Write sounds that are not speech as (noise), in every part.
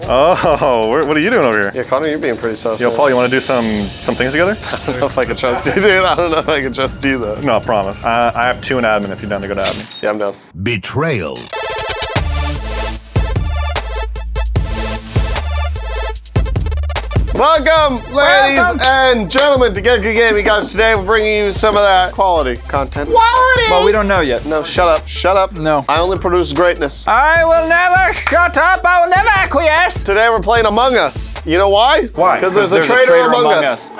Oh, (laughs) what are you doing over here? Yeah, Connor, you're being pretty sus. Yo, Paul, you want to do some some things together? (laughs) I don't know if I can trust you, dude. I don't know if I can trust you, though. No, I promise. Uh, I have two in admin if you're down to go to admin. Yeah, I'm down. Betrayal. Welcome, ladies and gentlemen, to Get Good Gaming. Guys, today we're bringing you some of that quality content. Quality! Well, we don't know yet. No, shut up, shut up. No. I only produce greatness. I will never shut up. I will never acquiesce. Today we're playing Among Us. You know why? Why? Because there's, There's a a traitor, traitor among, among us.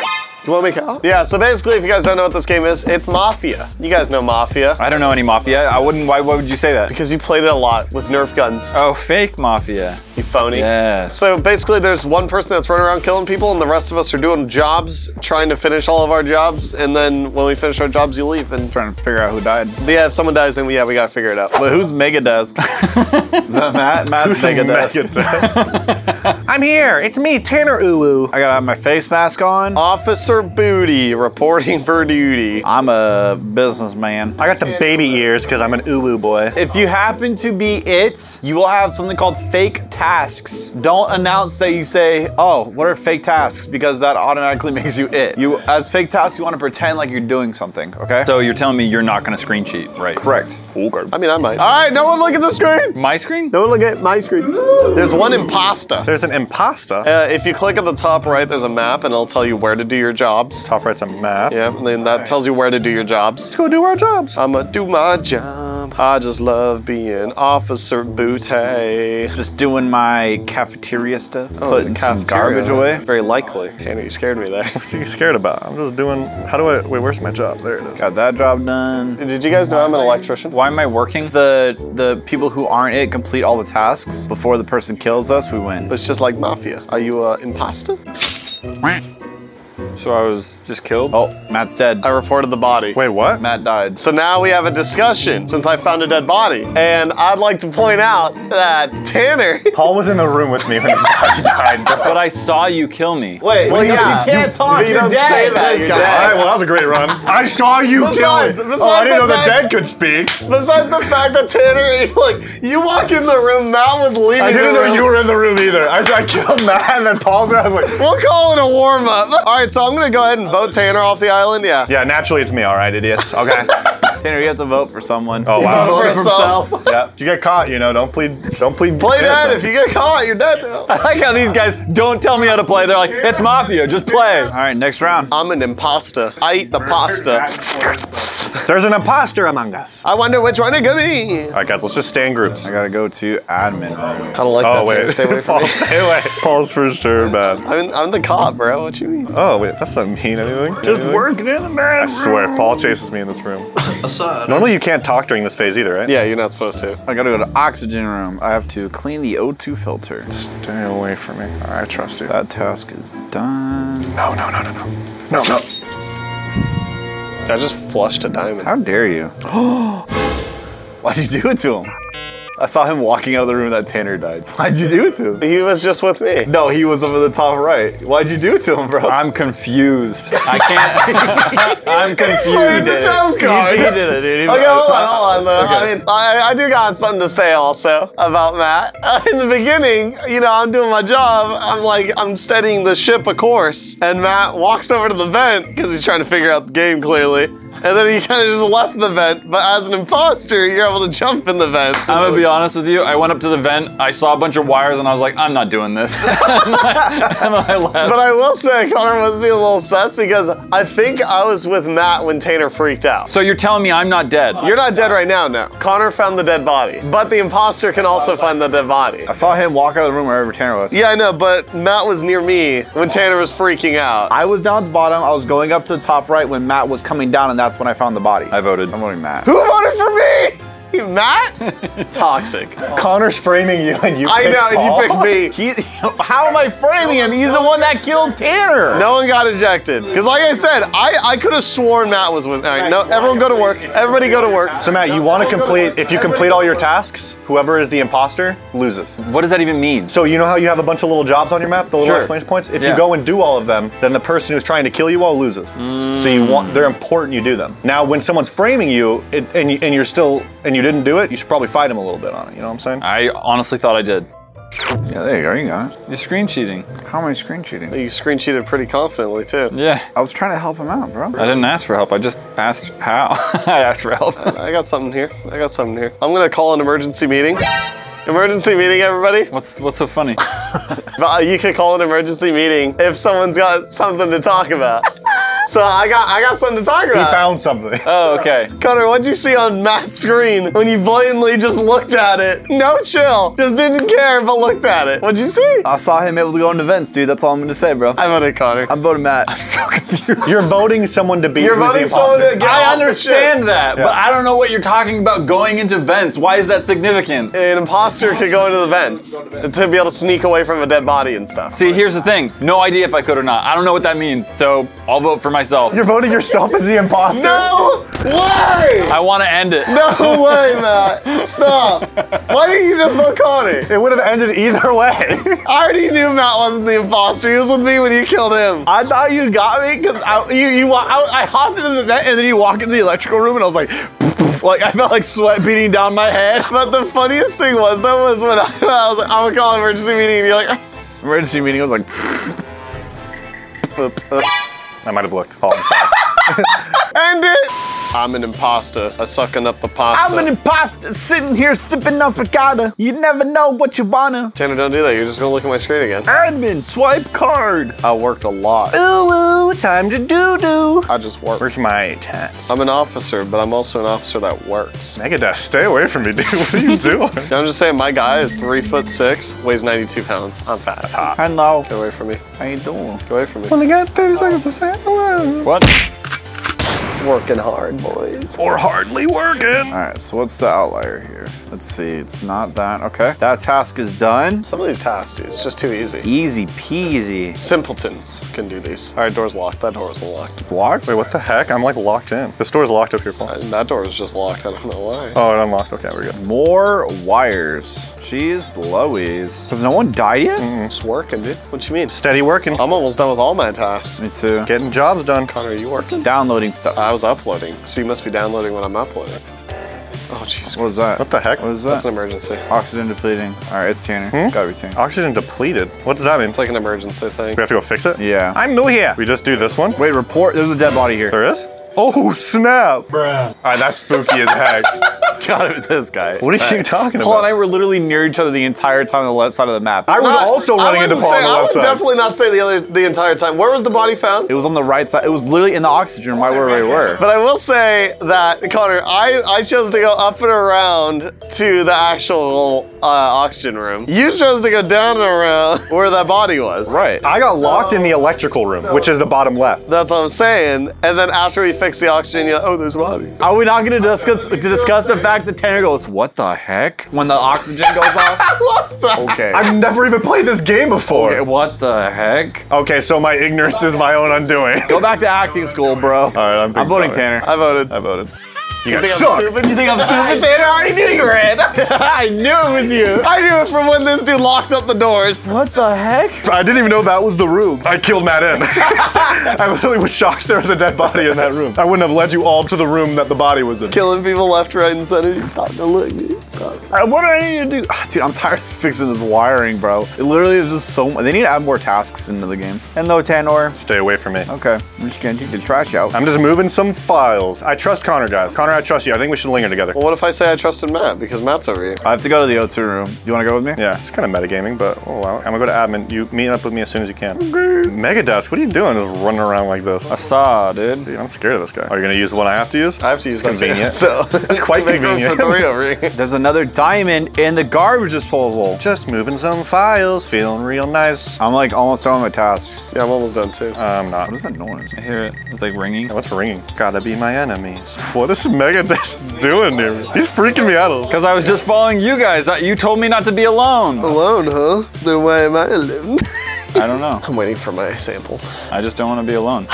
You want me to count? Yeah, so basically, if you guys don't know what this game is, it's Mafia. You guys know Mafia. I don't know any mafia. I wouldn't. Why, why would you say that? Because you played it a lot with Nerf guns, Oh, fake mafia. you phony. Yeah. So basically, there's one person that's running around killing people, and the rest of us are doing jobs, trying to finish all of our jobs, and then when we finish our jobs, you leave. And Trying to figure out who died. yeah, if someone dies, then we, yeah, we gotta figure it out. But who's Mega Megadesk? (laughs) Is that Matt? (laughs) Matt's Megadesk. (laughs) I'm here. It's me, Tanner Uwu. I gotta have my face mask on. Officer Booty reporting for duty. I'm a businessman. I got the baby ears because I'm an Uwu boy. If you happen to be it, you will have something called fake tasks. Don't announce that you say, oh, what are fake tasks? Because that automatically (laughs) makes you it. You, as fake tasks, you want to pretend like you're doing something, okay? So you're telling me you're not gonna screen cheat, right? Correct. Okay. I mean, I might. All right, no one look at the screen. My screen? No one look at my screen. There's one impasta. There's an impasta. Uh, if you click at the top right, there's a map, and it'll tell you where to do your jobs. Top right's a map. Yeah, and then that tells you where to do your jobs. Let's go do our jobs. I'ma do my job. I just love being Officer Booty. Just doing my cafeteria stuff, Oh, putting the some garbage away. Very likely. Tanner, you scared me there. What are you scared about? I'm just doing. How do I? Wait, where's my job? There it is. Got that job done. Did you guys know I'm an electrician? Why am I working? The the people who aren't it complete all the tasks before the person kills us. We win. It's just like Mafia. Are you uh, impasta? (laughs) So I was just killed? Oh, Matt's dead. I reported the body. Wait, what? Matt died. So now we have a discussion since I found a dead body. And I'd like to point out that Tanner. (laughs) Paul was in the room with me when his body died. (laughs) But I saw you kill me. Wait, well, yeah. You can't talk, but you you're don't dead. say that. You're All right, well, that was a great run. I saw you Besides- kill me. besides Oh, I didn't know the the dead could speak. Besides the fact that Tanner, (laughs) like, you walk in the room, Matt was leaving I didn't know room. you were in the room either. I, I killed Matt and then Paul's there. I was like, We'll call it a warm up. All right, so I'm gonna go ahead and vote Tanner off the island. Yeah. yeah, naturally it's me, all right, idiots. Okay. (laughs) Tanner, you have to vote for someone. Oh, wow. Vote for himself. (laughs) yeah. If you get caught, you know, don't plead. Don't plead. Play that. innocent. If you get caught, you're dead now. I like how these guys don't tell me how to play. They're like, it's mafia, just play. All right, next round. I'm an imposter. I eat the pasta. There's an imposter among us. I wonder which one it could be. All right, guys, let's just stay in groups. I gotta go to admin room. I don't like Oh that. Tanner. wait, Stay away from Paul, me. (laughs) stay away. Paul's for sure bad. I'm, I'm the cop, bro. What you mean? Oh wait, that's not mean anything. Just Anything? working in the man. I swear, Paul chases me in this room. (laughs) Normally you can't talk during this phase either, right? Yeah, you're not supposed to. I gotta go to oxygen room. I have to clean the O2 filter. Stay away from me. I trust you. That task is done. No, no, no, no, no. No, no. I just flushed a diamond. How dare you? (gasps) Why'd you do it to him? I saw him walking out of the room that Tanner died. (laughs) Why'd you do it to him? He was just with me. No, he was over the top right. Why'd you do it to him, bro? I'm confused. I can't. (laughs) I'm confused. Played the dumb card. He did it, dude. He- Okay, hold on, hold on. Though. Okay. I mean, I, I do got something to say also about Matt. (laughs) in the beginning, you know, I'm doing my job. I'm like, I'm studying the ship of course, and Matt walks over to the vent because he's trying to figure out the game clearly. And then he kind of just left the vent. But as an imposter, you're able to jump in the vent. I'm gonna be honest with you. I went up to the vent. I saw a bunch of wires, and I was like, I'm not doing this. (laughs) and I left. But I will say, Connor must be a little sus because I think I was with Matt when Tanner freaked out. So you're telling me I'm not dead? You're not dead right now, no. Connor found the dead body, but the imposter can also find the dead body. I saw him walk out of the room wherever Tanner was. Yeah, I know, but Matt was near me when Tanner was freaking out. I was down at the bottom. I was going up to the top right when Matt was coming down, and that's when I found the body. I voted. I'm voting Matt. Who voted for me? (laughs) Matt? Toxic. Connor's framing you and you. I picked know, and Paul. you picked me. (laughs) He, how am I framing him? He's the one that killed Tanner. No one got ejected. Because like I said, I, I could have sworn Matt was with. All right, no, everyone go to work. Everybody go to work. So Matt, you want to complete? If you complete all your tasks, whoever is the imposter loses. What does that even mean? So you know how you have a bunch of little jobs on your map, the little Sure. exclamation points. If Yeah. you go and do all of them, then the person who's trying to kill you all loses. So you want they're important. You do them. Now, when someone's framing you, it, and you, and you're still and you didn't do it, you should probably fight him a little bit on it. You know what I'm saying? I honestly thought I did. Yeah, there you go. You got it. You're screen cheating. How am I screen cheating? You screen cheated pretty confidently too. Yeah. I was trying to help him out, bro. I didn't ask for help. I just asked how. (laughs) I asked for help. I got something here. I got something here. I'm gonna call an emergency meeting. Emergency meeting, everybody. What's what's so funny? (laughs) You could call an emergency meeting if someone's got something to talk about. (laughs) So I got I got something to talk about. He found something. (laughs) Oh, okay. Connor, what'd you see on Matt's screen when you blatantly just looked at it? No chill, just didn't care but looked at it. What'd you see? I saw him able to go into vents, dude. That's all I'm gonna say, bro. I voted Connor. I'm voting Matt. I'm so confused. You're voting someone to be. You're voting someone imposter. to get I off the understand ship. that, but I don't know what you're talking about going into vents. Why is that significant? An imposter could go into the vents to be able to sneak away from a dead body and stuff. See, here's the thing. No idea if I could or not. I don't know what that means, so I'll vote for myself. You're voting yourself as the imposter. No way! I want to end it. No (laughs) way, Matt. Stop. Why didn't you just vote Connor? It would have ended either way. (laughs) I already knew Matt wasn't the imposter. He was with me when you killed him. I thought you got me because you you I, I hopped into the vent and then you walk into the electrical room and I was like, (laughs) like I felt like sweat beating down my head. But the funniest thing was, though, was when I, when I was like, I'm gonna call an emergency meeting, and you're like, Emergency meeting. I was like, I might have looked. I'm sorry. (laughs) end it. I'm an imposter. I'm sucking up the pasta. I'm an imposter sitting here sipping on spaghetti. You never know what you wanna. Tanner, don't do that. You're just gonna look at my screen again. Admin, swipe card. I worked a lot. Ooh, ooh, time to do do. I just work. Where's my tent? I'm an officer, but I'm also an officer that works. Megadeth, stay away from me, dude. (laughs) What are you doing? (laughs) I'm just saying, my guy is three foot six, weighs 92 pounds. I'm fat. That's hot. Hello. Get away from me. How you doing? Get away from me. Only got 30 seconds to say hello. What? Working hard, boys. Or hardly working. All right, so what's the outlier here? Let's see. It's not that. Okay, that task is done. Some of these tasks, dude, it's just too easy. Easy peasy. Simpletons can do these. All right, door's locked. That door's locked. Locked? Wait, what the heck? I'm like locked in. This door's locked up here, Paul. And that door is just locked. I don't know why. Oh, it unlocked. Okay, we're good. More wires. Jeez Louise. Has no one died yet? Mm-hmm. It's working, dude. What you mean? Steady working. I'm almost done with all my tasks. Me too. Getting jobs done. Connor, are you working? Downloading stuff. I was uploading, so you must be downloading when I'm uploading. Oh, jeez. what was that? What the heck? What is That's that? an emergency. Oxygen depleting. All right, it's Tanner. Hmm? Gotta be Tanner. Oxygen depleted. What does that mean? It's like an emergency thing. We have to go fix it? Yeah. I'm new here. We just do this one? Wait, report. There's a dead body here. There is? Oh, snap. Bruh. All right, that's spooky as heck. (laughs) It's gotta be this guy. What are you talking about? Paul and I were literally near each other the entire time on the left side of the map. I was Not- also running into wouldn't Paul on say- the I left would side. definitely not say the other the entire time. Where was the body found? It was on the right side. It was literally in the oxygen right where we (laughs) were. But I will say that Connor, I, I chose to go up and around to the actual uh, oxygen room. You chose to go down and around (laughs) where that body was. Right. I got locked in the electrical room, which is the bottom left. That's what I'm saying. And then after we fix the oxygen, you're like, oh, there's a body. Are we not going to discuss discuss the fact that Tanner goes, "What the heck?" when the oxygen goes off? (laughs) What's that? Okay. I've never even played this game before. Okay, what the heck? Okay, so my ignorance is my own undoing. Go back to acting school, bro. All right, I'm, I'm voting. Tanner. I voted. I voted. You You guys think suck. I'm stupid? You think I'm stupid, Tanner? I already knew you were in. (laughs) I knew it was you. I knew it from when this dude locked up the doors. What the heck? I didn't even know that was the room. I killed Matt in. (laughs) I literally was shocked there was a dead body in that room. I wouldn't have led you all to the room that the body was in. Killing people left, right, and center. You stop to look, dude. Stop. All right, what do I need to do? Ah, Dude, I'm tired of (laughs) fixing this wiring, bro. It literally is just so. They need to add more tasks into the game. Hello, Tanner. Stay away from me. Okay, I'm just gonna take the trash out. I'm just moving some files. I trust Connor, guys. Connor, I trust you. I think we should linger together. Well, what if I say I trusted Matt because Matt's over here? I have to go to the O2 room. Do you want to go with me? Yeah, it's kind of metagaming, but oh well. I'm gonna go to admin. You meet up with me as soon as you can. Mega Desk, what are you doing just running around like this? I saw, dude. Dude, I'm scared of this guy. Are you gonna use the one I have to use? I have to use that convenient. too, So (laughs) That's quite (laughs) convenient. for three over here. There's another diamond in the garbage disposal. Just moving some files, feeling real nice. I'm like almost done with my tasks. Yeah, I'm almost done too. I'm not. What is that noise? I hear it. It's like ringing. What's ringing? Gotta be my enemies. What is Mega (laughs) doing here? He's freaking me out. Because I was just following you guys. Uh, You told me not to be alone. Alone, huh? Then why am I alone? I don't know. (laughs) I'm waiting for my samples. I just don't want to be alone.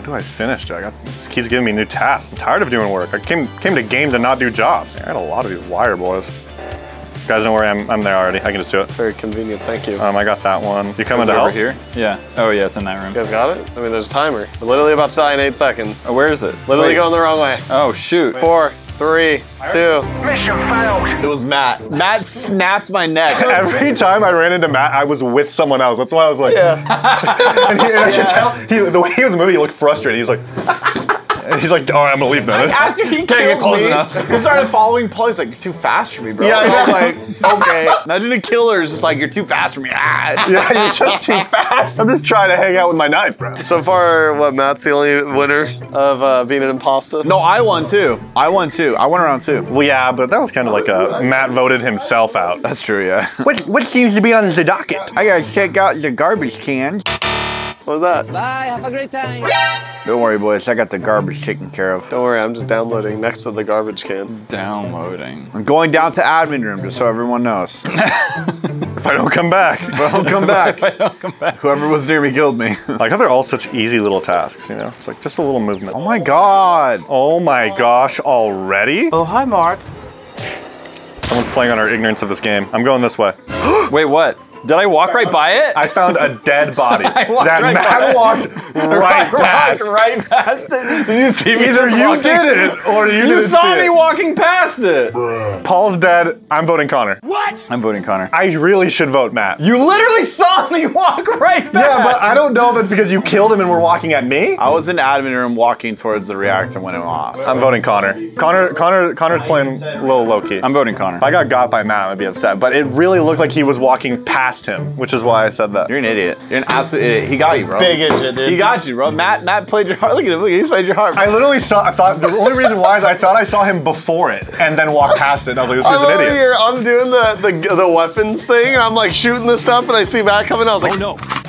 When do I finish, Jack? I- This keeps giving me new tasks. I'm tired of doing work. I came came to game to not do jobs. I got a lot of these wire boys. You guys know where I am. I'm there already. I can just do it. Very convenient, thank you. Um, I got that one. You coming to it help? over here? Yeah. Oh, yeah, it's in that You room. guys got it? I mean, there's a timer. We're literally about to die in eight seconds. Oh, where is it? Literally Wait. going the wrong way. Oh, shoot. Four, three, two. Mission failed. It was Matt. Matt snapped my neck. (laughs) Every time I ran into Matt, I was with someone else. That's why I was like, Yeah. (laughs) and, he, and I could tell he, the way he was moving, he looked frustrated. He's like, and he's like, all right, I'm gonna leave now. After he Can't get killed close me, enough. he started following Paul. He's like, "You're too fast for me, bro." Yeah, I And I was like, "Okay." Imagine a killer is just like, "You're too fast for me." Ah. (laughs) yeah, you're just too fast. I'm just trying to hang out with my knife, bro. So far, what Matt's the only winner of uh, being an imposter. No, I won too. I won too. I went around too. Well, yeah, but that was kind of like a Matt voted himself out. That's true. Yeah. What what seems to be on the docket? I gotta check out the garbage can. What was that? Bye, have a great time. Don't worry, boys. I got the garbage taken care of. Don't worry, I'm just downloading next to the garbage can. Downloading. I'm going down to admin room just so everyone knows. (laughs) If I don't come back, If I don't come (laughs) back. if I Don't come back. Whoever was near me killed me. (laughs) like how they're all such easy little tasks, you know? It's like just a little movement. oh my god. Oh my gosh, already? Oh, hi, Mark. Someone's playing on our ignorance of this game. I'm going this way. (gasps) Wait, what? Did I walk right by it? I found a dead (laughs) body walked that right by Matt it. walked (laughs) right past. right past it. Did you see me Either just you walking? did it (laughs) or you, You didn't saw see me it. walking past it. Paul's dead. I'm voting Connor. What? I'm voting Connor. I really should vote Matt. You literally saw me walk right past. Yeah, but I don't know if it's because you killed him and were walking at me. I was in the admin room walking towards the reactor when it went off. I'm voting Connor. Connor, Connor, Connor's playing a little low key. I'm voting Connor. If I got got by Matt, I'd be upset. But it really looked like he was walking past him, which is why I said that. You're an idiot. You're an absolute idiot. He got you, bro. Big idiot, dude. He got you, bro. Matt, Matt played your heart. Look at him. Look, he played your heart. I literally saw. I thought the only reason why is I thought I saw him before it and then walked past it. And I was like, this I'm an idiot. here, I'm doing the, the the weapons thing, and I'm like shooting this stuff, and I see Matt coming. I was like, oh no.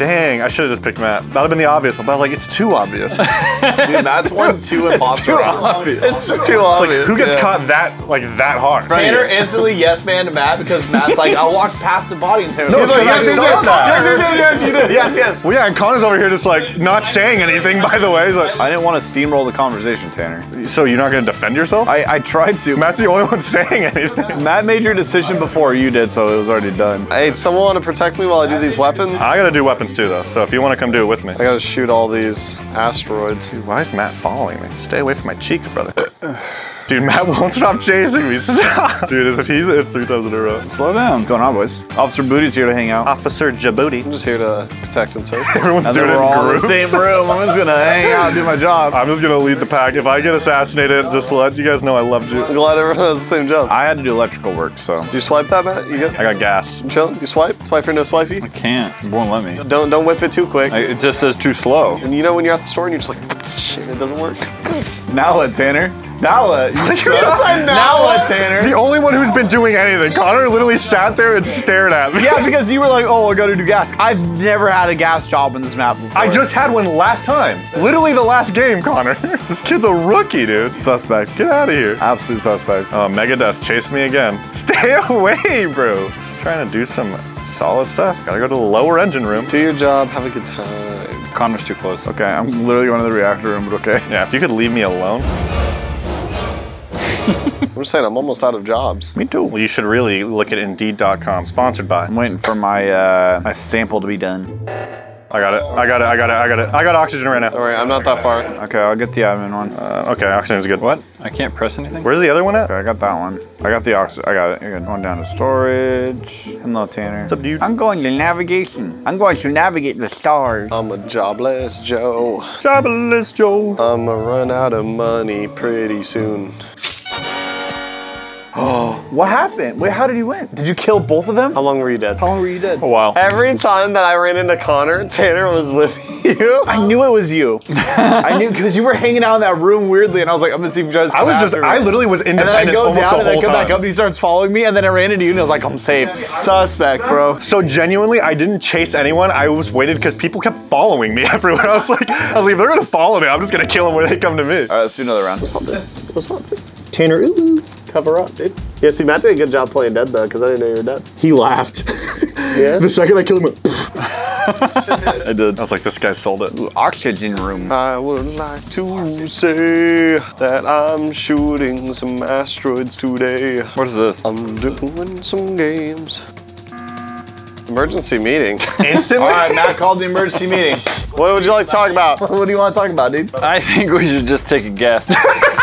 Dang, I should have just picked Matt. That'd have been the obvious one. But I was like, it's too obvious. Dude, Matt's won two imposter too obvious. it's just too obvious. Who gets yeah. caught that like that hard? Tanner instantly yes man to Matt because Matt's like, I walked past the body and Tanner. No, like, yes, yes, yes, that. yes, yes, yes, yes, you did. Yes, yes. Well, yeah, and Connor's over here just like not saying anything. By the way, he's like, I didn't want to steamroll the conversation, Tanner. so you're not gonna defend yourself? I, I tried to. Matt's the only one (laughs) saying anything. Matt made your decision before you did, so it was already done. Hey, someone want to protect me while I do these weapons? I gotta do weapons too, though. So if you want to come do it with me, I gotta shoot all these asteroids. why is Matt following me? Stay away from my cheeks, brother. (clears throat) Dude, Matt won't stop chasing me. (laughs) Stop. Dude, as if he's hit three times in a row. Slow down. What's going on, boys? Officer Booty's here to hang out. Officer Djibouti. I'm just here to protect and serve. (laughs) Everyone's And doing it we're in all in the groups. same room. I'm just gonna hang out and do my job. I'm just gonna lead the pack. If I get assassinated, just let you guys know I loved you. I'm glad everyone has the same job. I had to do electrical work, so. Did you swipe that, Matt? You good? I got gas. You chilling? You swipe? Swipe or no swipey? I can't. It won't let me. Don't don't whip it too quick. I, it just says too slow. and you know when you're at the store and you're just like, (laughs) shit, it doesn't work. Now what, Tanner? Now what? (laughs) You you just say now what, what? Tanner? The only one who's been doing anything. Connor literally sat there and stared at me. Yeah, because (laughs) you were like, oh, I gotta do gas. I've never had a gas job in this map before. I just had one last time. Literally the last game, Connor. (laughs) this kid's a rookie, dude. Suspect. Get out of here. Absolute suspect. Oh, Megadust chased me again. Stay away, bro. Just trying to do some solid stuff. Gotta go to the lower engine room. Do your job, have a good time. Connor's too close. Okay, I'm literally going to the reactor room, but okay. Yeah, if you could leave me alone. I'm just saying, I'm almost out of jobs. Me too. Well, you should really look at Indeed.com. Sponsored by. I'm waiting for my uh, my sample to be done. I got it. I got it. I got it. I got it. I got oxygen right now. Don't worry, I'm not that far. Okay, I'll get the admin one. Uh, okay, oxygen's good. What? I can't press anything? Where's the other one at? Okay, I got that one. I got the oxygen. I got it. You're good. Going down to storage. Hello, Tanner. What's up, dude? I'm going to navigation. I'm going to navigate the stars. I'm a jobless Joe. Jobless Joe. I'ma run out of money pretty soon. Oh, (gasps) what happened? Wait, how did he win? Did you kill both of them? How long were you dead? How long were you dead? Oh, wow. Every time that I ran into Connor, (laughs) Tanner was with you. I knew it was you. (laughs) I knew because you were hanging out in that room weirdly, and I was like, I'm gonna see if you guys. I was just, after I literally was And then I go down the and I whole come back up and he starts following me and then I ran into you and I was like, I'm safe. Suspect, bro. So genuinely, I didn't chase anyone. I was waited because people kept following me (laughs) everywhere. I was like, I was like, if they're gonna follow me, I'm just gonna kill them when they come to me. All right, let's do another round. What's up. What's up. Tanner, ooh, ooh, cover up, dude. Yeah, see, Matt did a good job playing dead though, because I didn't know you were dead. He laughed. Yeah. (laughs) the second I killed him, (laughs) I did. I was like, this guy sold it. Oxygen room. I would like to say that I'm shooting some asteroids today. What is this? I'm doing some games. Emergency meeting. (laughs) Instantly. All right, Matt called the emergency meeting. What would you like to talk about? What do you want to talk about, dude? I think we should just take a guess. (laughs)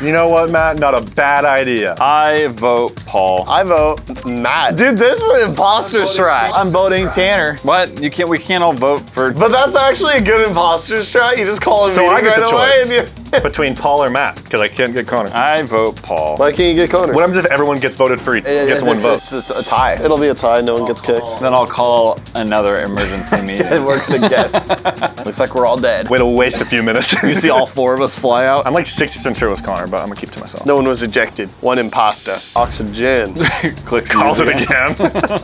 You know what, Matt? Not a bad idea. I vote Paul. I vote Matt. Dude, this is an imposter strat. I'm voting Tanner. What? You can't. We can't all vote for. But that's actually a good imposter strat. You just call a So meeting I get right the away and you. Between Paul or Matt, because I can't get Connor. I vote Paul. Why can't you get Connor? What happens if everyone gets voted for? each Gets one it's, vote. It's just a tie. It'll be a tie. No one gets kicked. (laughs) Then I'll call another emergency (laughs) meeting. We're gonna guess. Looks like we're all dead. Way to waste a few minutes. You see all four of us fly out. I'm like 60% sure it was Connor, but I'm gonna keep it to myself. No one was ejected. One imposter. Oxygen. (laughs) Clicks Calls it using again.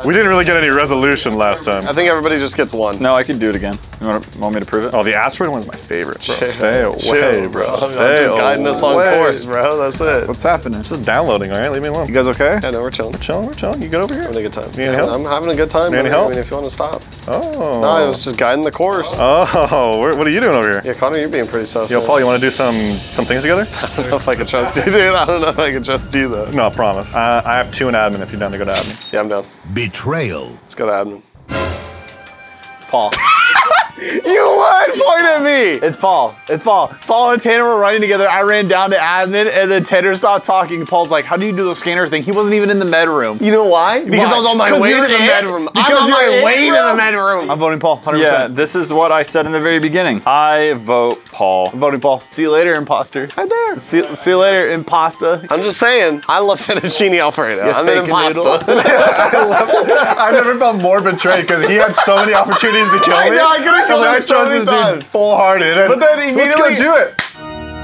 we didn't really get any resolution last time. I think everybody just gets one. No, I can do it again. You want, want me to prove it? Oh, the asteroid one's my favorite, bro. Chill. Stay away, Chill, bro. I'm Stay just guiding us on course, bro. That's it. What's happening? Just downloading, all right? Leave me alone. You guys okay? Yeah, no, we're chilling. We're chilling? We're chilling. You good over here? Having a good time. Need Yeah, help? I'm having a good time. Need any help? I mean, if you want to stop. Oh. No, I was just guiding the course. Oh, (laughs) what are you doing over here? Yeah, Connor, you're being pretty sus. Yo, Paul, you want to do some some things together? (laughs) I don't know if I can trust you, dude. I don't know if I can trust you, though. no, I promise. Uh, I have two in admin if you're down to go to admin. Yeah, I'm down. Betrayal. Let's go to admin. It's Paul. (laughs) You would point at me! It's Paul. It's Paul. Paul and Tanner were running together. I ran down to admin, and then Tanner stopped talking. Paul's like, "How do you do the scanner thing?" He wasn't even in the med room. You know why? Because Why? I was on my way to you're the it? bedroom. Because I'm on you're my it, way to bro? the bedroom. I'm voting Paul. 100%. Yeah, this is what I said in the very beginning. I vote Paul. I'm voting Paul. See you later, imposter. Hi there. See, see you later, impasta. I'm just saying, I love fettuccine alfredo. You I'm an fake noodle. (laughs) (laughs) impasta. I've never felt more betrayed because he had so many opportunities to kill I me. know, I could've killed was him like, so trust many this dude times. Full-hearted. But then Let's go immediately- do it.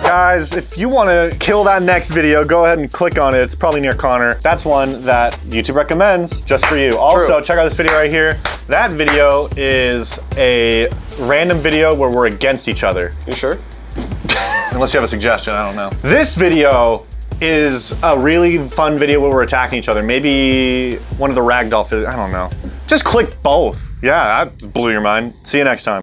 Guys, if you want to kill that next video, go ahead and click on it. It's probably near Connor. That's one that YouTube recommends just for you. Also, True. check out this video right here. That video is a random video where we're against each other. You sure? (laughs) Unless you have a suggestion, I don't know. This video is a really fun video where we're attacking each other. Maybe one of the ragdoll I don't know. Just click both. Yeah, that blew your mind. See you next time.